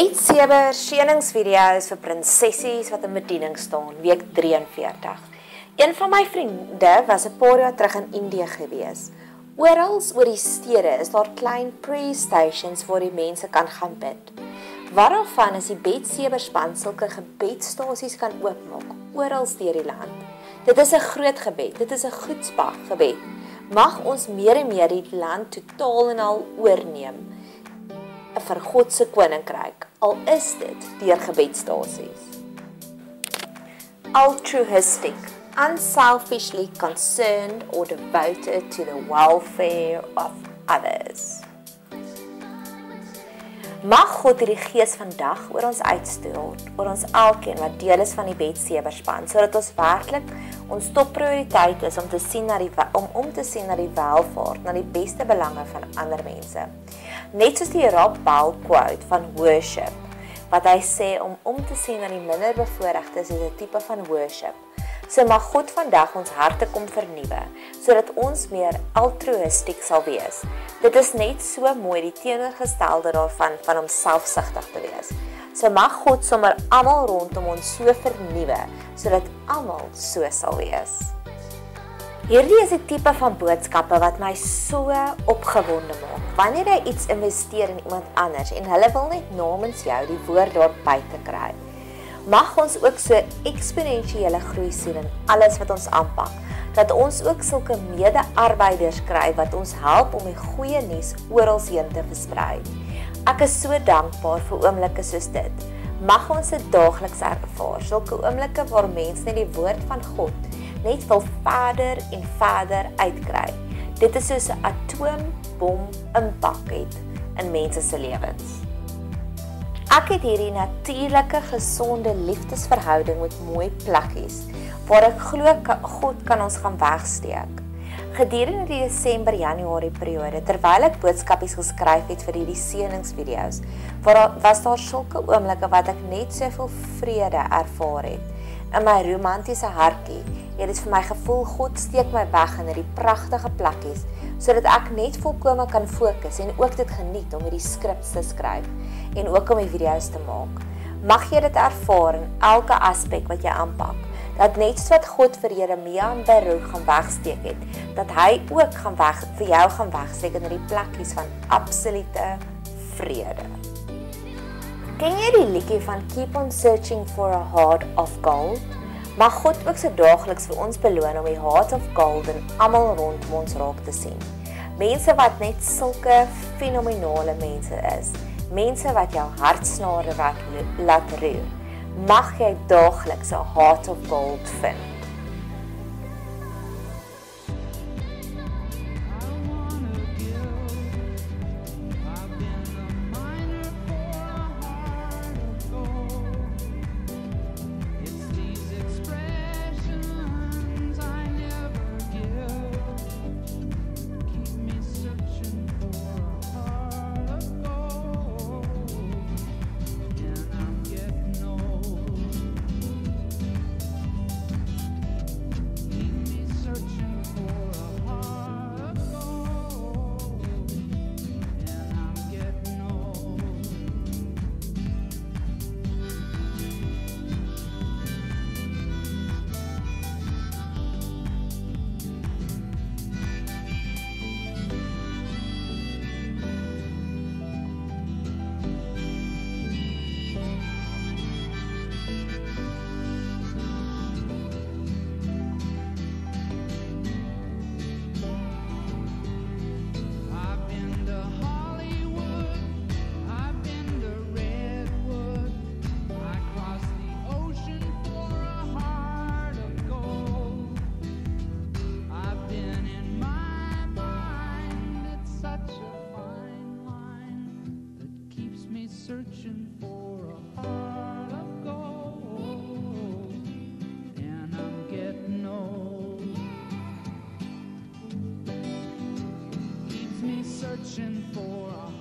Betsewer seëningsvideo's vir prinsessies wat in bediening staan, week 43. Een van my vriende was 'n paar jaar terug in Indië gewees. Oral oor die stede is daar klein prayer stations waar die mense kan gaan bid. Waarvan is die Betsewer span sulke gebedstasies kan oopmaak oral deur die land. Dit is 'n groot gebed, dit is 'n goedspa gebed. Mag ons meer en meer die land totaal en al oorneem vir God se koninkryk, al is dit deur gebedstasies. Altruistic, unselfishly concerned or devoted to the welfare of others. Mag God hierdie gees vandag oor ons uitstort, oor ons elkeen wat deel is van die Betsewer span, sodat ons werklik ons topprioriteit is om te sien na die om om te sien na die welvaart, na die beste belange van ander mense. Net soos die Rob Bell quote van worship wat hy sê om om te sien na die minder bevoorregtes is 'n tipe van worship. So mag God vandag ons harte kom vernuwe sodat ons meer altruïstiek sal wees. Dit is net so mooi die teenoorgestelde daarvan van om selfsugtig te wees. So mag God sommer almal rondom ons so vernuwe sodat almal so sal wees. Hierdie is 'n tipe van boodskappe wat my so opgewonde maak. Wanneer jy iets investeer in iemand anders en hulle wil net namens jou die woord daar buite kry mag ons ook so eksponensiële groei sien in alles wat ons aanpak dat ons ook sulke mede-arbeiders kry wat ons help om die goeie nuus oral heen te versprei. Ek is so dankbaar vir oomblikke soos dit. Mag ons dit daagliks ervaar, sulke oomblikke waar mense net die woord van God net wil verder en verder uitkry. Dit is soos 'n atoombom impak het in mense se lewens. Ek het hierdie natuurlike gesonde liefdesverhouding met mooi plekkies waar ek glo God kan ons gaan wegsteek. Gedurende die Desember Januarie periode terwyl ek boodskapies geskryf het vir hierdie seëningsvideo's, was daar sulke oomblikke wat ek net soveel vrede ervaar het. In my romantiese hartjie het dit vir my gevoel God steek my weg in hierdie pragtige plekkies sodat ek net volkome kan fokus en ook dit geniet om hierdie skrip te skryf en ook om die video's te maak. Mag jy dit ervaar in elke aspek wat jy aanpak. Dat net soos wat God vir Jeremia en Baruk gaan wegsteek het, dat hy ook gaan weg vir jou gaan wegsteek in hierdie plekkies van absolute vrede. Ken jy die liedjie van Keep on searching for a heart of gold? Mag God ook so daagliks vir ons beloon om die heart of gold in almal rondom ons raak te sien. Mense wat net sulke fenominale mense is. Mense wat jou hartsnare wat laat roer. Mag jy daagliks 'n heart of gold vind. searching for a